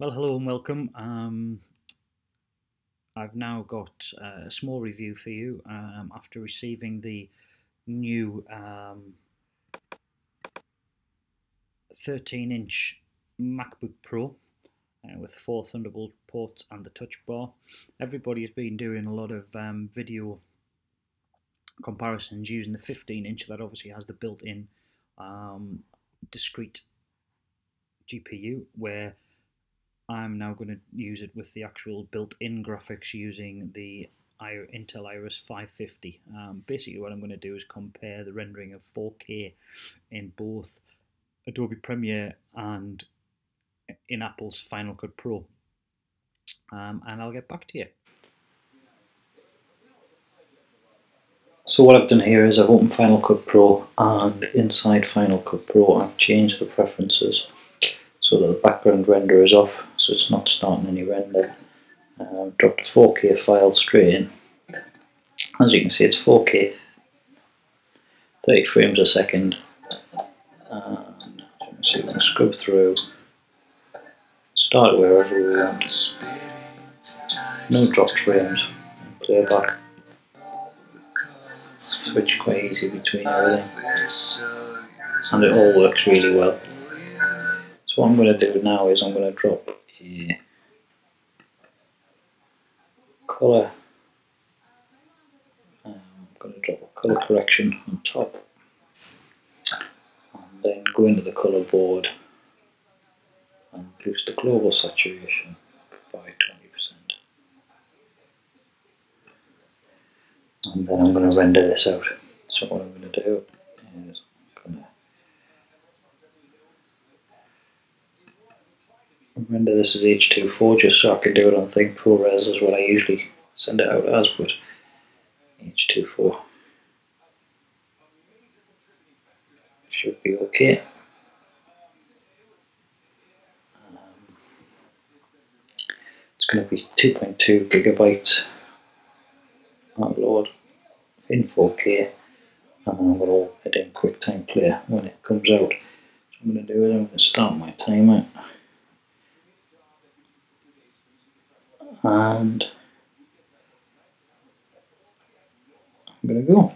Well, hello and welcome. Um, I've now got uh, a small review for you um, after receiving the new 13-inch um, MacBook Pro uh, with four Thunderbolt ports and the touch bar. Everybody's been doing a lot of um, video comparisons using the 15-inch that obviously has the built-in um, discrete GPU where I'm now going to use it with the actual built-in graphics using the Intel Iris 550. Um, basically what I'm going to do is compare the rendering of 4K in both Adobe Premiere and in Apple's Final Cut Pro. Um, and I'll get back to you. So what I've done here is I've opened Final Cut Pro and inside Final Cut Pro I've changed the preferences so that the background render is off so it's not starting any render. Um, dropped a 4K file straight in. As you can see it's 4K, 30 frames a second and see we can scrub through, start wherever we want, no dropped frames, playback, switch quite easy between everything and it all works really well. So what I'm going to do now is I'm going to drop a colour. Um, I'm going to drop a colour correction on top and then go into the colour board and boost the global saturation by 20%. And then I'm going to render this out. So what I'm going to do is render this is H264 just so I can do it on Think ProRes is what I usually send it out as, but H264 should be okay. Um, it's going to be 2.2 gigabytes upload in 4K and I'm going to put in QuickTime Player when it comes out. So I'm going to do is I'm going to start my timer. And I'm going to go.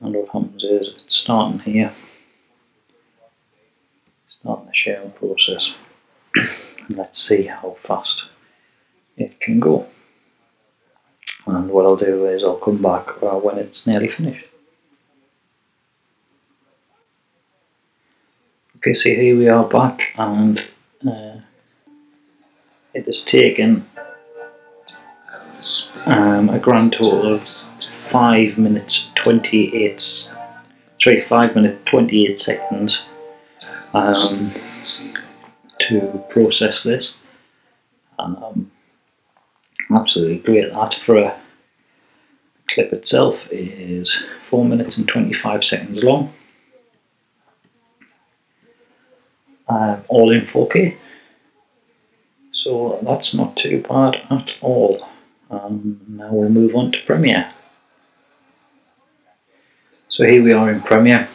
And what happens is it's starting here, starting the sharing process. let's see how fast it can go. And what I'll do is I'll come back uh, when it's nearly finished. Okay, so here we are back and uh, it has taken um, a grand total of 5 minutes 28 sorry 5 minutes 28 seconds um, to process this. Um, absolutely great. That for a clip itself is 4 minutes and 25 seconds long. Um, all in 4K so that's not too bad at all. Um, now we'll move on to Premiere. So here we are in Premiere,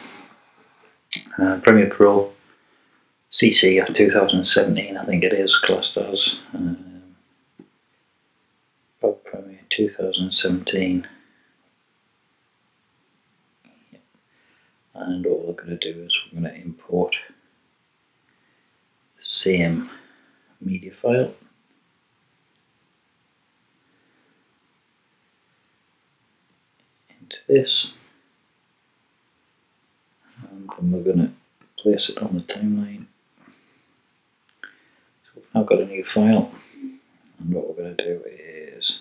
uh, Premiere Pro CC 2017 I think it is classed as. Um, Premiere 2017 and all we're going to do is we're going to import the same media file. Into this. And then we're going to place it on the timeline. So we've now got a new file. And what we're going to do is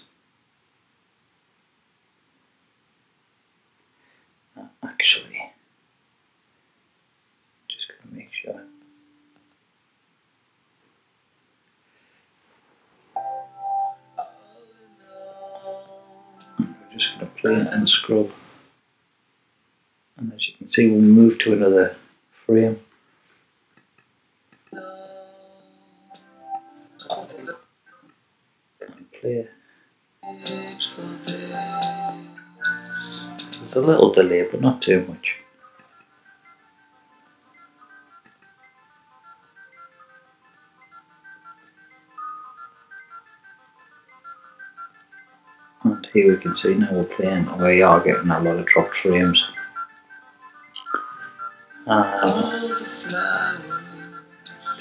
actually play and scrub. And as you can see, we'll move to another frame. And play. There's a little delay, but not too much. Here we can see now we're playing, we are getting a lot of dropped frames. Uh,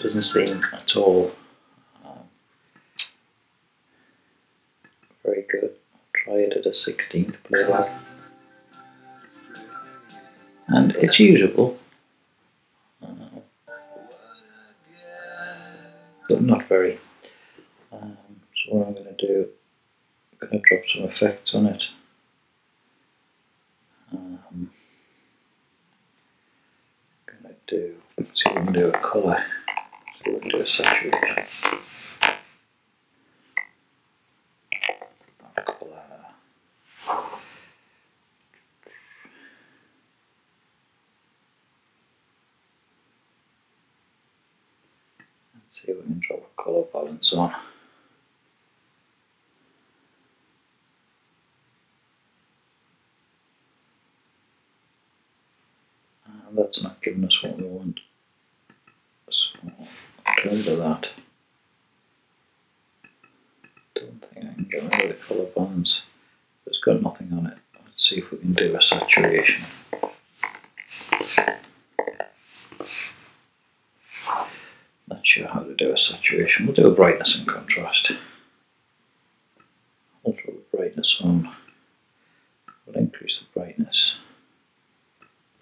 doesn't seem at all um, very good. I'll try it at a 16th playback. And it's usable, uh, but not very. Um, so what I'm going to do, going to drop some effects on it. Um, going to do, see if we can do a colour, see if we can do a saturation. Colour. See if we can drop a colour balance on. And that's we want. So get rid of that. Don't think I can get rid of the colour balance. It's got nothing on it. Let's see if we can do a saturation. Not sure how to do a saturation. We'll do a brightness and contrast. I'll drop the brightness on. We'll increase the brightness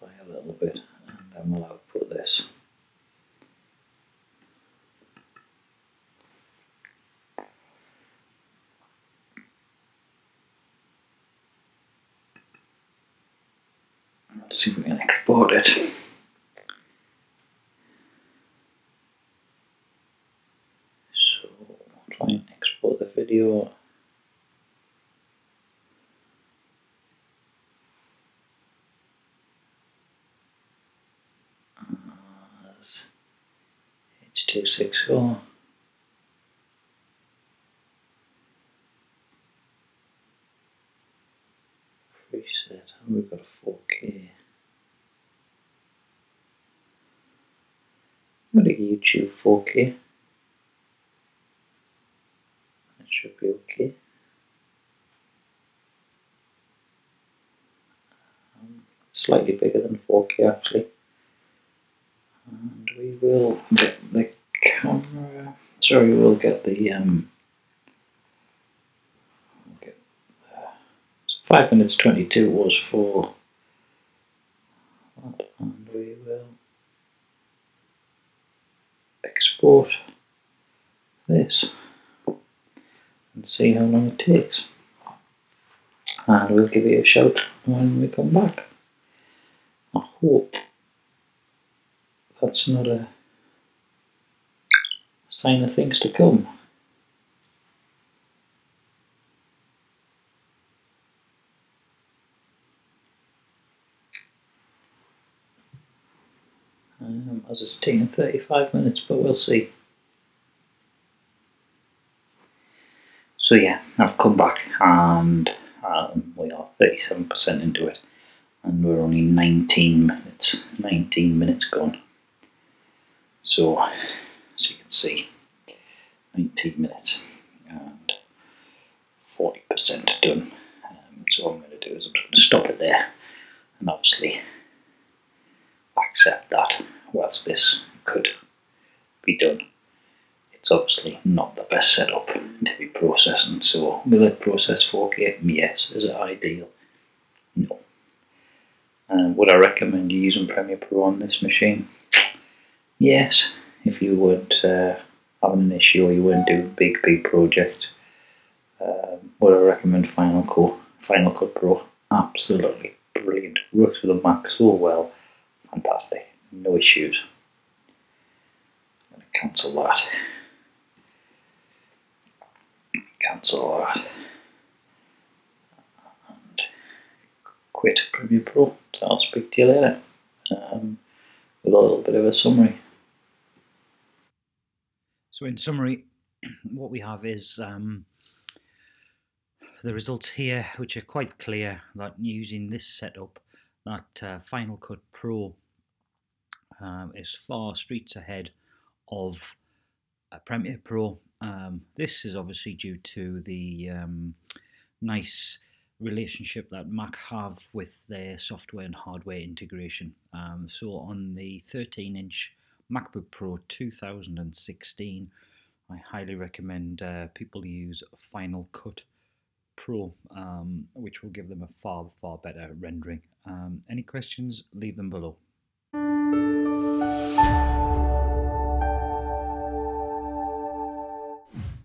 by a little bit and then we'll output this. Let's see if we can export it. So I'll try and export the video. As H264. Preset, and we've got a 4K. Got a YouTube 4K. That should be okay. Um, slightly bigger than 4K actually. Will get the camera. Sorry, we'll get the um. we'll five minutes twenty-two was for. And we will export this and see how long it takes. And we'll give you a shout when we come back. I hope that's not a sign of things to come. Um, as it's taking 35 minutes, but we'll see. So yeah, I've come back and um, we are 37% into it and we're only 19 minutes, 19 minutes gone. So, as you can see, 19 minutes and 40% done. Um, so what I'm going to do is I'm just going to stop it there and obviously accept that whilst this could be done. It's obviously not the best setup to be processing, so will it process 4K? Yes. Is it ideal? No. And would I recommend using Premiere Pro on this machine? Yes, if you would uh, having an issue or you wouldn't do a big, big project. Um, would I recommend Final Cut, Final Cut Pro? Absolutely brilliant. Works with a Mac so well. Fantastic. No issues. I'm going to cancel that. Cancel that. And quit Premiere Pro. So I'll speak to you later um, with a little bit of a summary. So, in summary, what we have is um, the results here, which are quite clear that using this setup, that uh, Final Cut Pro um, is far streets ahead of Premiere Pro. Um, this is obviously due to the um, nice relationship that Mac have with their software and hardware integration. Um, so on the 13 inch MacBook Pro 2016, I highly recommend uh, people use Final Cut Pro, um, which will give them a far, far better rendering. Um, any questions, leave them below.